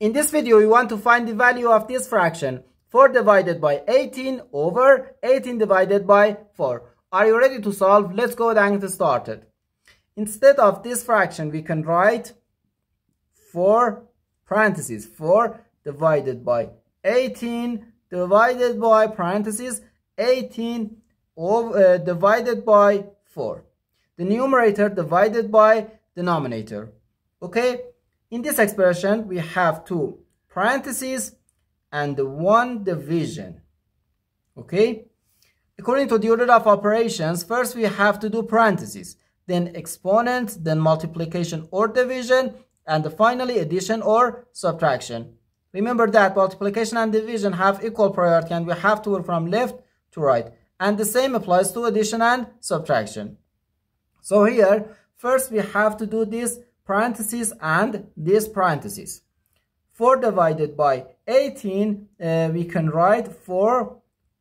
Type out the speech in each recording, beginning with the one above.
In this video, we want to find the value of this fraction 4 divided by 18 over 18 divided by 4. Are you ready to solve? Let's go and get started. Instead of this fraction, we can write 4 parentheses 4 divided by 18 divided by parentheses 18 over, uh, divided by 4. The numerator divided by denominator. Okay, in this expression we have two parentheses and one division. Okay, according to the order of operations, first we have to do parentheses, then exponent, then multiplication or division, and finally addition or subtraction. Remember that multiplication and division have equal priority and we have to work from left to right. And the same applies to addition and subtraction. So here, first we have to do this parentheses and this parentheses. 4 divided by 18, uh, we can write 4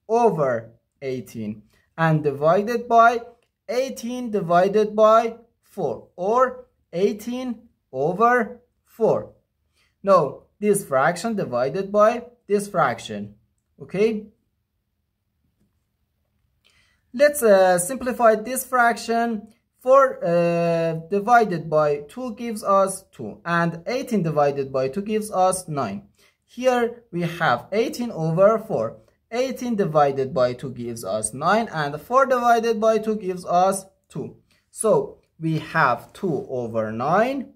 over 18. And divided by 18 divided by 4 or 18 over 4. Now, this fraction divided by this fraction. Okay? Let's uh, simplify this fraction. 4 uh, divided by 2 gives us 2 and 18 divided by 2 gives us 9. Here we have 18 over 4. 18 divided by 2 gives us 9 and 4 divided by 2 gives us 2. So we have 2 over 9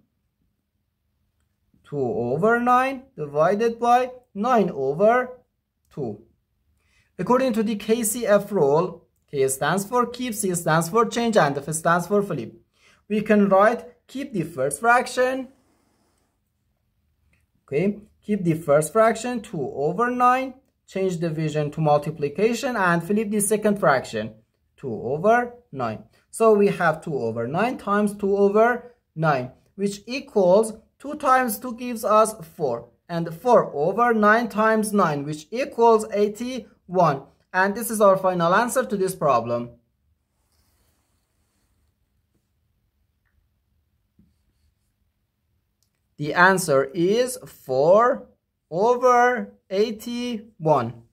2 over 9 divided by 9 over 2. According to the KCF rule, K stands for keep, C stands for change, and F stands for flip. We can write keep the first fraction. Okay, keep the first fraction 2 over 9, change division to multiplication, and flip the second fraction 2 over 9. So we have 2 over 9 times 2 over 9, which equals 2 times 2 gives us 4 and 4 over 9 times 9 which equals 81 and this is our final answer to this problem. The answer is 4 over 81.